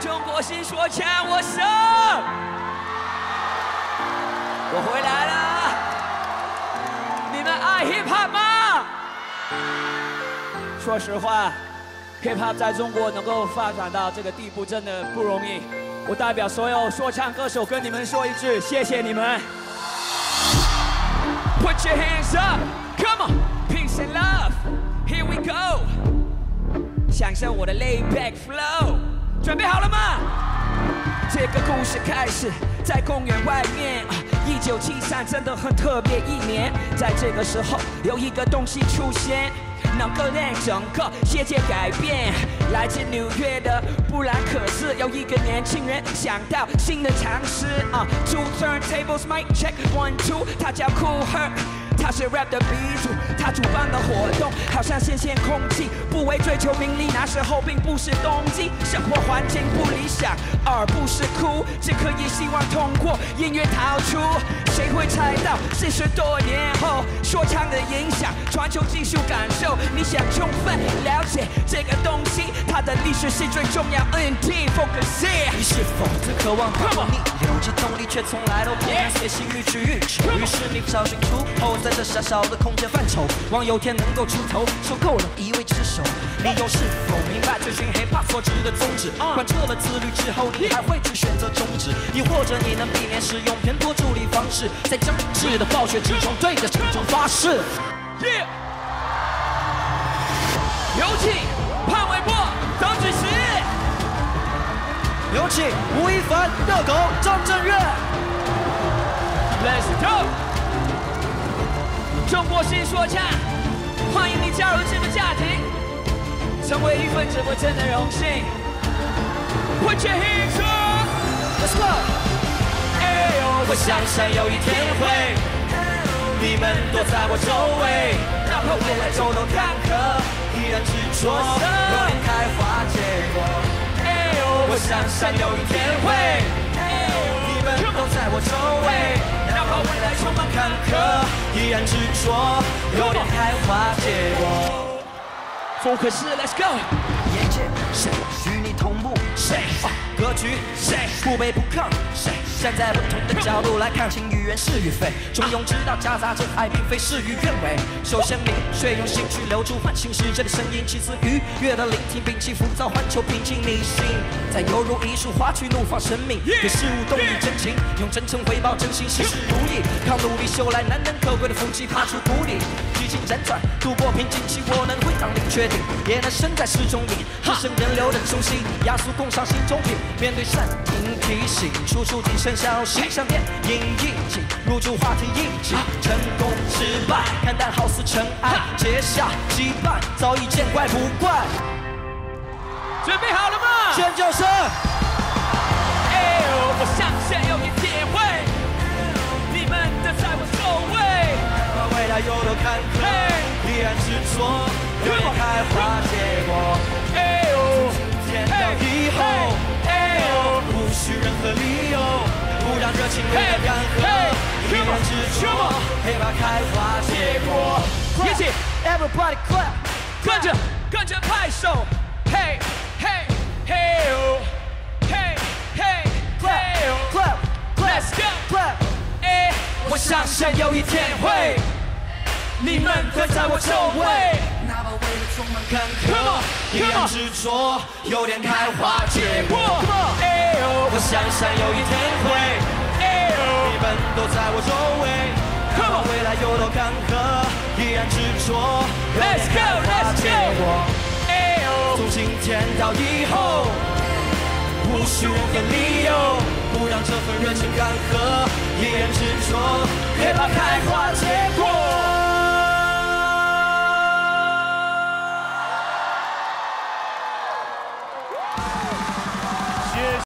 中国新说唱，我胜，我回来了。你们爱 hip hop 吗？说实话，hip hop 在中国能够发展到这个地步，真的不容易。我代表所有说唱歌手跟你们说一句，谢谢你们。Put your hands up, come on, peace and love, here we go。享受我的 lay back flow，准备好了吗？这个故事开始在公园外面，一九七三真的很特别一年，在这个时候有一个东西出现。能够让整个世界改变。来自纽约的布兰克斯有一个年轻人想到新的尝试啊，Two turntables mic check one two，他叫 Cool Herc，他是 rap 的鼻祖，他主办的活动好像新鲜空气，不为追求名利，那时候并不是冬季，生活环境不理想，而不是哭，只可以希望通过音乐逃出。谁会猜到四十多年后说唱的影响，传球技术感受？你想充分了解这个东西，它的历史是最重要。NT focus。你是否曾渴望逃离？有着动力却从来都不敢随心欲取欲求。于是你找寻出口，在这狭小的空间范畴，望有天能够出头，受够了一味之手。你又是否明白追寻 hiphop 所指的宗旨？贯彻了自律之后，你还会去选择终止？亦或者你能避免使用偏颇处理方式，在将至的暴雪之中对着沉重发誓？有请潘玮柏、张子时，有请吴亦凡、热狗、张震岳。Let's go！中国新说唱，欢迎你加入这个家庭，成为一份子，我真的荣幸。Put your hands up！Let's go！哎呦，我想想有一天会，你们躲在我周围，哪怕未来走都坎坷，依然执着，有点开花结果。我想想有一天会，你们都在我周围，哪怕未来充满坎坷，依然执着，有点开花结果。Focus Let's go！眼界谁与你同步？谁格局？谁不卑不亢？谁站在不同的角度来看清与缘是与非？中庸之道夹杂着爱，并非事与愿违。首先明确用心去留住唤醒世界的声音，其次愉悦的聆听，摒弃浮躁，换求平静你心。再犹如一束花去怒放生命，对事物动以真情，用真诚回报真心，事事如意。靠努力修来难能可贵的福气，爬出谷底，几经辗转度过瓶颈期，我能会当凌缺顶，也能身在市中引，自身人流的中心，压缩共赏心中品。面对善听提醒，处处谨慎小心，像电影应景，入驻话题一景，成功失败看淡好似尘埃，结下羁绊早已见怪不怪。准备好了吗？尖叫声，哎呦，我相信有一天会，你们都在我周围。未来有多坎坷，依然执着，有点开花结果。哎呦，见到以后，哎呦，然执着，黑把开花结果。一起 Everybody clap，跟着跟着拍手，嘿嘿嘿呦，嘿嘿嘿哦，clap clap，let's go clap，哎，我相信有一天会，你们会在我周围。哪怕未来充满坎坷然 on 执着，有点开花结果。我相信有一天会，你们都在我周围。然执着，有点 Let's 开 go，从今天到以后，无数个理由，不让这份热情干涸，依然执着，别怕开花结果。